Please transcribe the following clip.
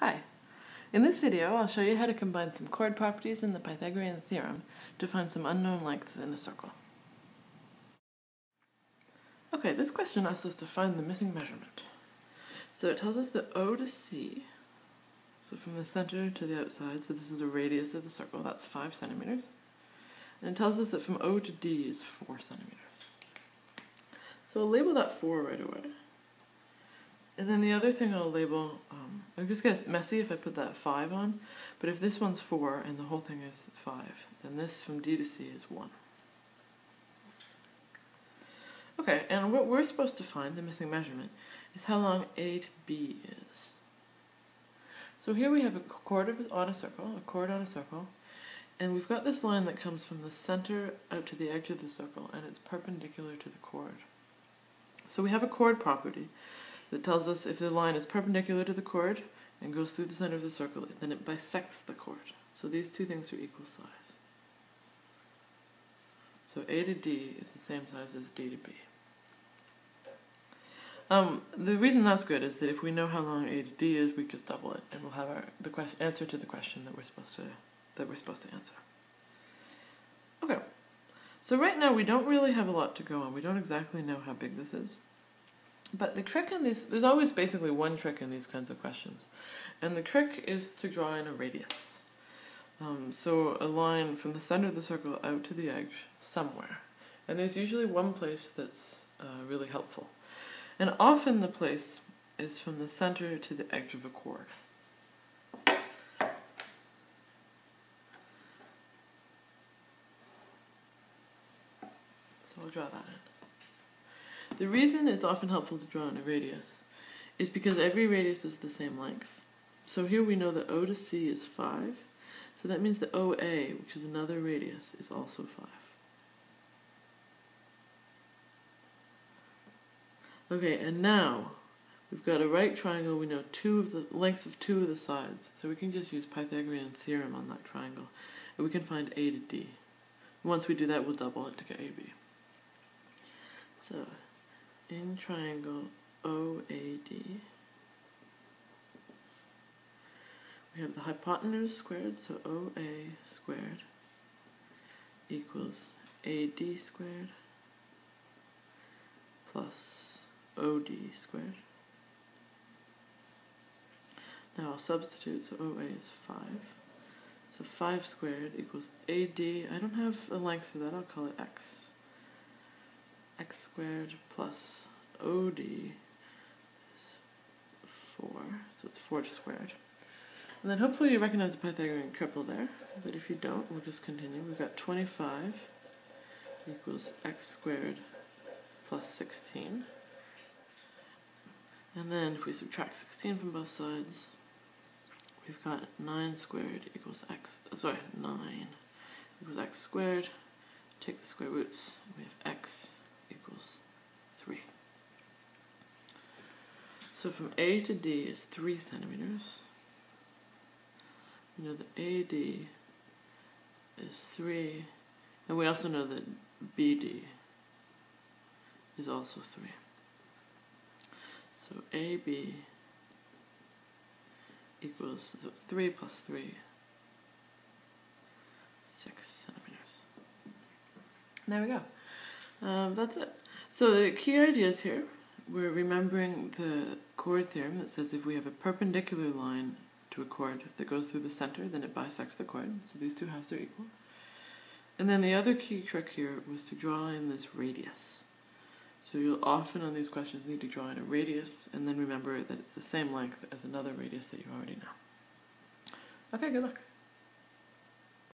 Hi. In this video, I'll show you how to combine some chord properties in the Pythagorean theorem to find some unknown lengths in a circle. Okay, this question asks us to find the missing measurement. So it tells us that O to C, so from the center to the outside, so this is a radius of the circle, that's 5 centimeters. And it tells us that from O to D is 4 centimeters. So I'll label that 4 right away. And then the other thing I'll label, um, I'm just gonna messy if I put that 5 on, but if this one's 4 and the whole thing is 5, then this from D to C is 1. Okay, and what we're supposed to find, the missing measurement, is how long A to B is. So here we have a chord on a circle, a chord on a circle, and we've got this line that comes from the center out to the edge of the circle, and it's perpendicular to the chord. So we have a chord property that tells us if the line is perpendicular to the chord and goes through the center of the circle, then it bisects the chord. So these two things are equal size. So A to D is the same size as D to B. Um, the reason that's good is that if we know how long A to D is, we just double it, and we'll have our the question, answer to the question that we're supposed to that we're supposed to answer. Okay, so right now we don't really have a lot to go on. We don't exactly know how big this is. But the trick in these, there's always basically one trick in these kinds of questions. And the trick is to draw in a radius. Um, so a line from the center of the circle out to the edge somewhere. And there's usually one place that's uh, really helpful. And often the place is from the center to the edge of a chord. So I'll draw that in. The reason it's often helpful to draw in a radius is because every radius is the same length. So here we know that O to C is 5, so that means that OA, which is another radius, is also 5. Okay, and now we've got a right triangle, we know two of the lengths of two of the sides, so we can just use Pythagorean theorem on that triangle, and we can find A to D. Once we do that, we'll double it to get AB. So in triangle OAD, we have the hypotenuse squared, so OA squared equals AD squared plus OD squared. Now I'll substitute, so OA is 5. So 5 squared equals AD. I don't have a length for that, I'll call it X x squared plus OD is 4, so it's 4 squared. And then hopefully you recognize the Pythagorean triple there, but if you don't, we'll just continue. We've got 25 equals x squared plus 16. And then if we subtract 16 from both sides, we've got 9 squared equals x, sorry, 9 equals x squared. Take the square roots, we have x equals 3. So from A to D is 3 centimeters. We know that AD is 3, and we also know that BD is also 3. So AB equals, so it's 3 plus 3, 6 centimeters. There we go. Um, that's it. So the key ideas here, we're remembering the chord theorem that says if we have a perpendicular line to a chord that goes through the center, then it bisects the chord. So these two halves are equal. And then the other key trick here was to draw in this radius. So you'll often on these questions need to draw in a radius and then remember that it's the same length as another radius that you already know. Okay, good luck.